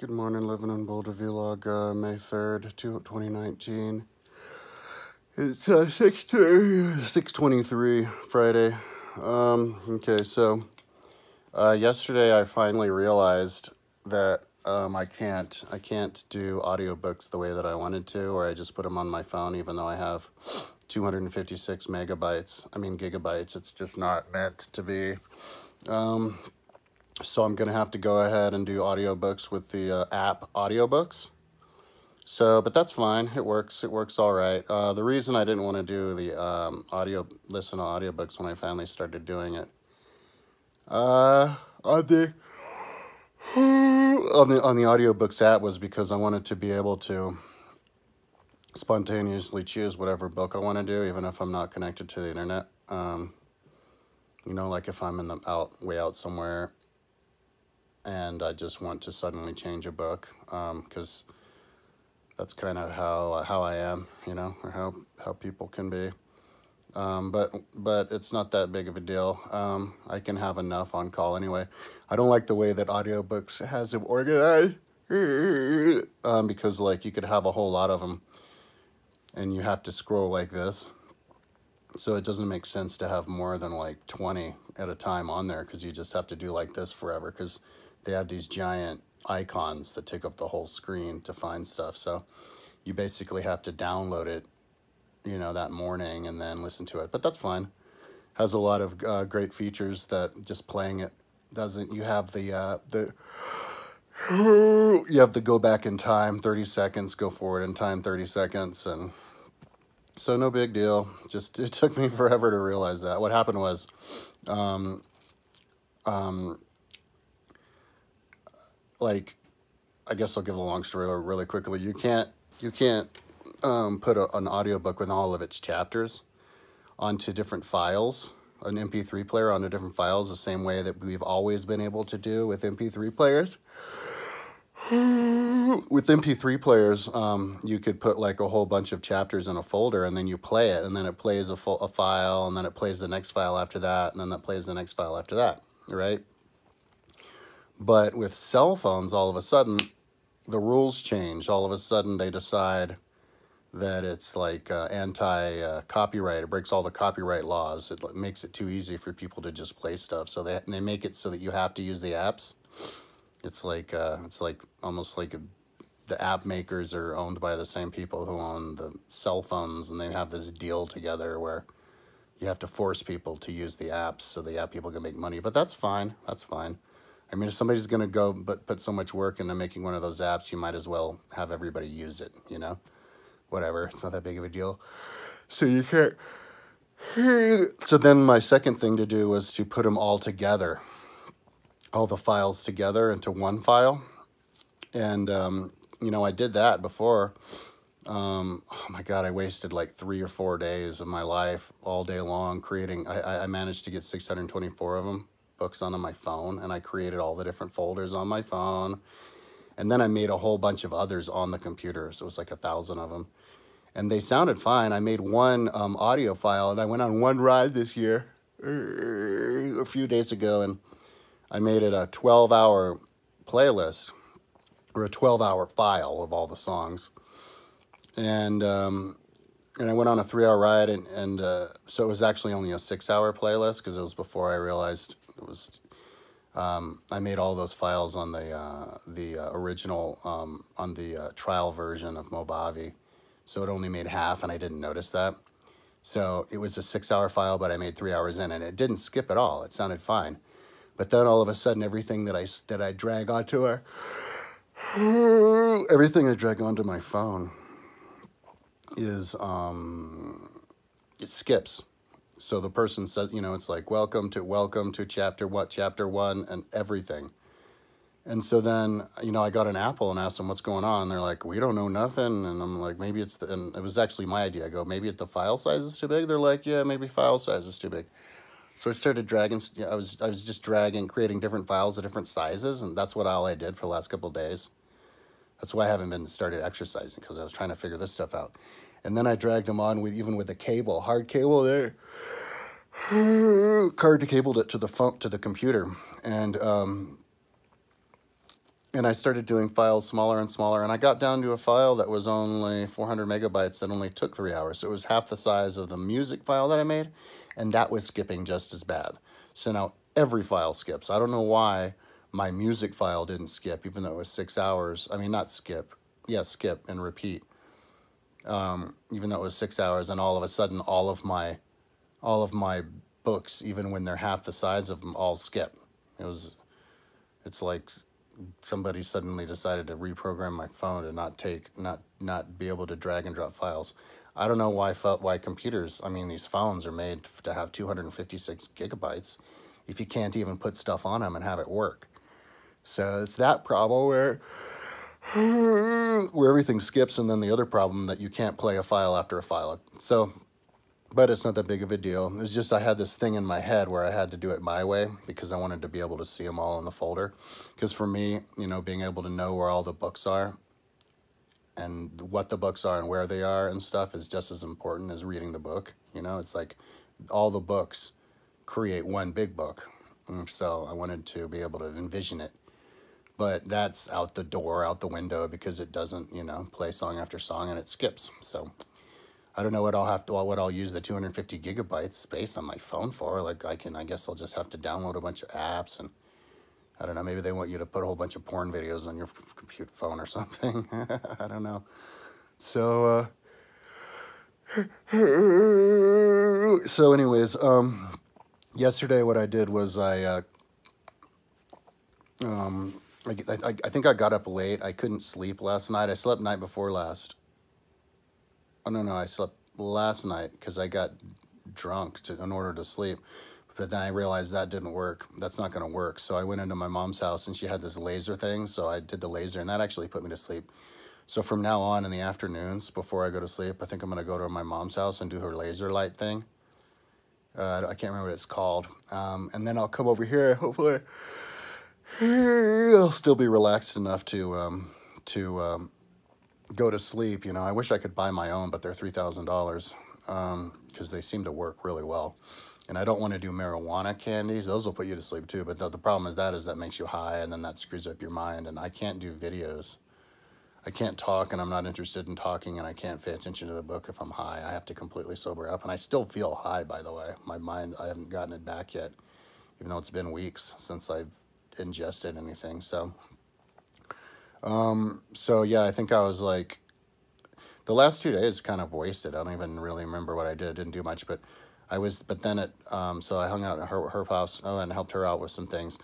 Good morning, living in Boulder Vlog, uh, May 3rd, 2019. It's uh, 623 Friday. Um, okay, so uh, yesterday I finally realized that um, I can't I can't do audiobooks the way that I wanted to, or I just put them on my phone, even though I have 256 megabytes. I mean gigabytes. It's just not meant to be. Um, so I'm gonna have to go ahead and do audiobooks with the uh, app Audiobooks. So, but that's fine. It works. It works all right. Uh, the reason I didn't want to do the um, audio listen to audiobooks when I finally started doing it, uh, on the on the on the audiobooks app was because I wanted to be able to spontaneously choose whatever book I want to do, even if I'm not connected to the internet. Um, you know, like if I'm in the out way out somewhere, and I just want to suddenly change a book, because. Um, that's kind of how how I am, you know, or how how people can be. Um, but but it's not that big of a deal. Um, I can have enough on call anyway. I don't like the way that audiobooks has them organized um, because like you could have a whole lot of them and you have to scroll like this. So it doesn't make sense to have more than like 20 at a time on there because you just have to do like this forever because they have these giant icons that take up the whole screen to find stuff. So you basically have to download it, you know, that morning and then listen to it. But that's fine. Has a lot of uh, great features that just playing it doesn't. You have the uh, the you have to go back in time 30 seconds, go forward in time 30 seconds, and so no big deal. Just it took me forever to realize that. What happened was, um, um, like, I guess I'll give a long story really quickly. You can't you can't um, put a, an audiobook with all of its chapters onto different files, an MP3 player onto different files, the same way that we've always been able to do with MP3 players. with MP3 players, um, you could put like a whole bunch of chapters in a folder and then you play it and then it plays a, a file and then it plays the next file after that and then that plays the next file after that, right? But with cell phones, all of a sudden, the rules change. All of a sudden, they decide that it's like uh, anti-copyright. Uh, it breaks all the copyright laws. It makes it too easy for people to just play stuff. So they they make it so that you have to use the apps. It's like uh, it's like almost like a, the app makers are owned by the same people who own the cell phones, and they have this deal together where you have to force people to use the apps so the app people can make money. But that's fine. That's fine. I mean, if somebody's going to go but put so much work into making one of those apps, you might as well have everybody use it, you know? Whatever, it's not that big of a deal. So you can't. So then my second thing to do was to put them all together, all the files together into one file. And, um, you know, I did that before. Um, oh my God, I wasted like three or four days of my life all day long creating. I, I managed to get 624 of them books onto my phone and I created all the different folders on my phone. And then I made a whole bunch of others on the computer. So it was like a thousand of them. And they sounded fine. I made one um, audio file and I went on one ride this year a few days ago and I made it a 12 hour playlist or a 12 hour file of all the songs. And, um, and I went on a three hour ride and, and uh, so it was actually only a six hour playlist because it was before I realized it was um, I made all those files on the uh, the uh, original um, on the uh, trial version of Movavi, so it only made half, and I didn't notice that. So it was a six-hour file, but I made three hours in, and it didn't skip at all. It sounded fine, but then all of a sudden, everything that I that I drag onto her, everything I drag onto my phone, is um, it skips. So the person says, you know, it's like, welcome to, welcome to chapter what, chapter one, and everything. And so then, you know, I got an Apple and asked them what's going on. They're like, we don't know nothing. And I'm like, maybe it's the, and it was actually my idea. I go, maybe it, the file size is too big. They're like, yeah, maybe file size is too big. So I started dragging, I was, I was just dragging, creating different files of different sizes. And that's what all I did for the last couple days. That's why I haven't been started exercising because I was trying to figure this stuff out. And then I dragged them on with even with the cable, hard cable there. Card cabled it to the phone to the computer, and um, and I started doing files smaller and smaller, and I got down to a file that was only 400 megabytes that only took three hours. So it was half the size of the music file that I made, and that was skipping just as bad. So now every file skips. I don't know why my music file didn't skip, even though it was six hours. I mean, not skip, yes, yeah, skip and repeat. Um, even though it was six hours, and all of a sudden, all of my, all of my books, even when they're half the size of them, all skip. It was, it's like somebody suddenly decided to reprogram my phone to not take not not be able to drag and drop files. I don't know why why computers, I mean these phones are made to have 256 gigabytes if you can't even put stuff on them and have it work. So it's that problem where where everything skips and then the other problem that you can't play a file after a file. So but it's not that big of a deal. It's just I had this thing in my head where I had to do it my way because I wanted to be able to see them all in the folder. Because for me, you know, being able to know where all the books are and what the books are and where they are and stuff is just as important as reading the book. You know, it's like all the books create one big book. So I wanted to be able to envision it. But that's out the door, out the window, because it doesn't, you know, play song after song and it skips. So I don't know what I'll have to, what I'll use the 250 gigabytes space on my phone for. Like I can, I guess I'll just have to download a bunch of apps and I don't know, maybe they want you to put a whole bunch of porn videos on your computer phone or something. I don't know. So, uh, so anyways, um, yesterday what I did was I, uh, um, I, I, I think I got up late. I couldn't sleep last night. I slept night before last Oh, no, no, I slept last night because I got drunk to, in order to sleep. But then I realized that didn't work. That's not going to work. So I went into my mom's house and she had this laser thing. So I did the laser and that actually put me to sleep. So from now on in the afternoons before I go to sleep, I think I'm going to go to my mom's house and do her laser light thing. Uh, I can't remember what it's called. Um, and then I'll come over here. Hopefully, I'll still be relaxed enough to um, to um, go to sleep. You know, I wish I could buy my own, but they're three thousand dollars because they seem to work really well. And I don't want to do marijuana candies; those will put you to sleep too. But the, the problem is that is that makes you high, and then that screws up your mind. And I can't do videos. I can't talk, and I'm not interested in talking, and I can't pay attention to the book if I'm high. I have to completely sober up, and I still feel high. By the way, my mind I haven't gotten it back yet, even though it's been weeks since I've ingested anything. So. Um, so yeah, I think I was like, the last two days kind of wasted. I don't even really remember what I did. I didn't do much, but I was, but then it, um, so I hung out at her, her house oh, and helped her out with some things.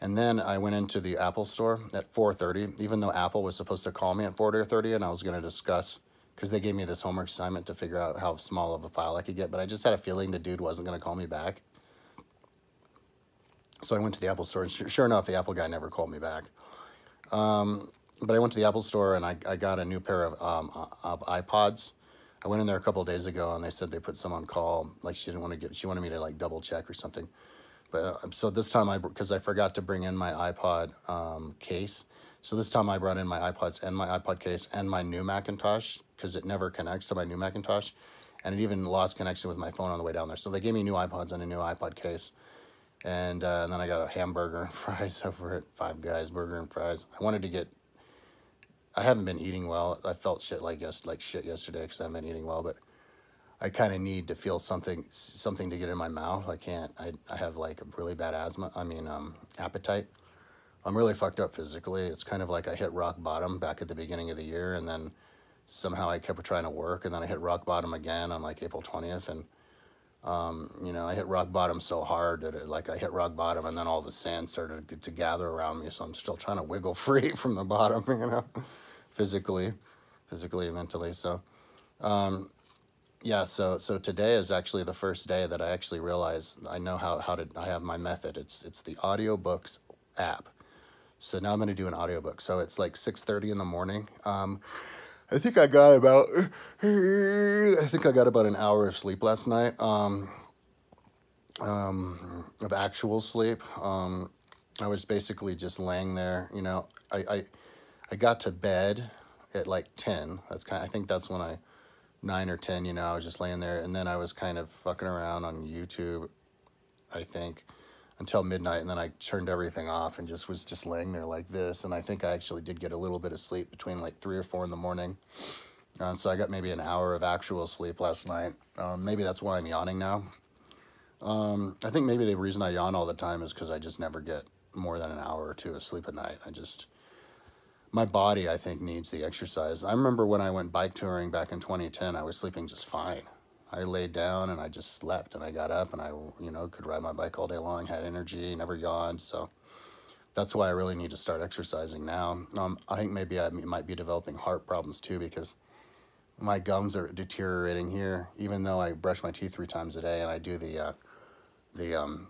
And then I went into the Apple store at 4.30, even though Apple was supposed to call me at 4.30 and I was going to discuss, because they gave me this homework assignment to figure out how small of a file I could get, but I just had a feeling the dude wasn't going to call me back. So I went to the Apple store, and sure enough, the Apple guy never called me back. Um, but I went to the Apple store and I, I got a new pair of, um, of AirPods. I went in there a couple days ago and they said they put some on call. Like she didn't want to get, she wanted me to like double check or something. But uh, so this time I, because I forgot to bring in my AirPod um, case. So this time I brought in my AirPods and my AirPod case and my new Macintosh because it never connects to my new Macintosh. And it even lost connection with my phone on the way down there. So they gave me new AirPods and a new AirPod case. And, uh, and then I got a hamburger and fries over at Five Guys Burger and Fries. I wanted to get I haven't been eating well. I felt shit like yes, like shit yesterday because I haven't been eating well. But I kind of need to feel something, something to get in my mouth. I can't. I I have like a really bad asthma. I mean, um, appetite. I'm really fucked up physically. It's kind of like I hit rock bottom back at the beginning of the year, and then somehow I kept trying to work, and then I hit rock bottom again on like April twentieth, and um, you know, I hit rock bottom so hard that it, like I hit rock bottom, and then all the sand started to, to gather around me. So I'm still trying to wiggle free from the bottom, you know physically, physically and mentally. So, um, yeah, so so today is actually the first day that I actually realize I know how, how to, I have my method. It's, it's the audiobooks app. So now I'm going to do an audiobook. So it's like 6.30 in the morning. Um, I think I got about, I think I got about an hour of sleep last night, um, um, of actual sleep. Um, I was basically just laying there, you know, I, I, I got to bed at like 10. That's kind of, I think that's when I, 9 or 10, you know, I was just laying there. And then I was kind of fucking around on YouTube, I think, until midnight, and then I turned everything off and just was just laying there like this. And I think I actually did get a little bit of sleep between like three or four in the morning. Uh, so I got maybe an hour of actual sleep last night. Um, maybe that's why I'm yawning now. Um, I think maybe the reason I yawn all the time is because I just never get more than an hour or two of sleep at night. I just, my body, I think, needs the exercise. I remember when I went bike touring back in 2010, I was sleeping just fine. I laid down and I just slept and I got up and I, you know, could ride my bike all day long, had energy, never yawned. So that's why I really need to start exercising now. Um, I think maybe I might be developing heart problems too because my gums are deteriorating here, even though I brush my teeth three times a day and I do the, uh, the um,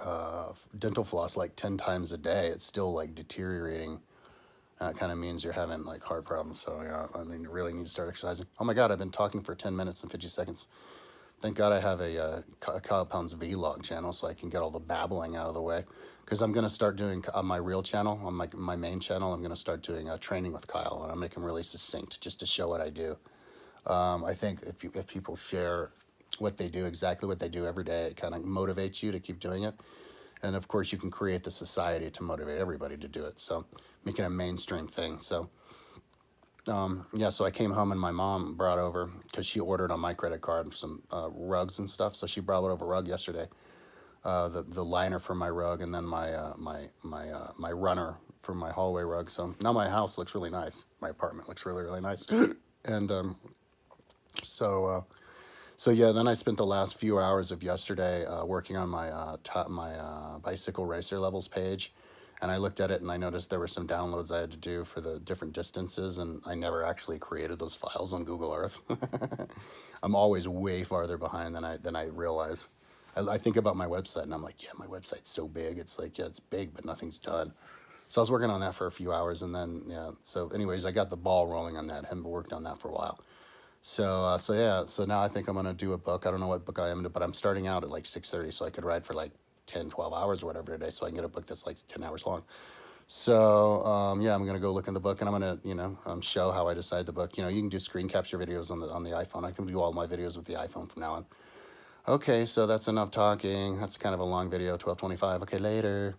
uh, dental floss like 10 times a day, it's still like deteriorating. That kind of means you're having like heart problems. So yeah, I mean, you really need to start exercising. Oh my God, I've been talking for 10 minutes and 50 seconds. Thank God I have a, uh, a Kyle Pounds vlog channel so I can get all the babbling out of the way. Because I'm going to start doing on my real channel, on my, my main channel, I'm going to start doing uh, training with Kyle. And I'm making really succinct just to show what I do. Um, I think if, you, if people share what they do, exactly what they do every day. It kind of motivates you to keep doing it. And of course, you can create the society to motivate everybody to do it. So make it a mainstream thing. So um, yeah, so I came home and my mom brought over, because she ordered on my credit card some uh, rugs and stuff. So she brought over a rug yesterday, uh, the, the liner for my rug, and then my, uh, my, my, uh, my runner for my hallway rug. So now my house looks really nice. My apartment looks really, really nice. and um, so uh, so yeah, then I spent the last few hours of yesterday uh, working on my uh, my uh, bicycle racer levels page, and I looked at it and I noticed there were some downloads I had to do for the different distances, and I never actually created those files on Google Earth. I'm always way farther behind than I than I realize. I, I think about my website and I'm like, yeah, my website's so big. It's like, yeah, it's big, but nothing's done. So I was working on that for a few hours, and then yeah. So, anyways, I got the ball rolling on that. Haven't worked on that for a while. So, uh, so yeah, so now I think I'm going to do a book. I don't know what book I am, but I'm starting out at like 6.30 so I could ride for like 10, 12 hours or whatever today so I can get a book that's like 10 hours long. So, um, yeah, I'm going to go look in the book and I'm going to, you know, um, show how I decide the book. You know, you can do screen capture videos on the, on the iPhone. I can do all my videos with the iPhone from now on. Okay, so that's enough talking. That's kind of a long video, 1225. Okay, later.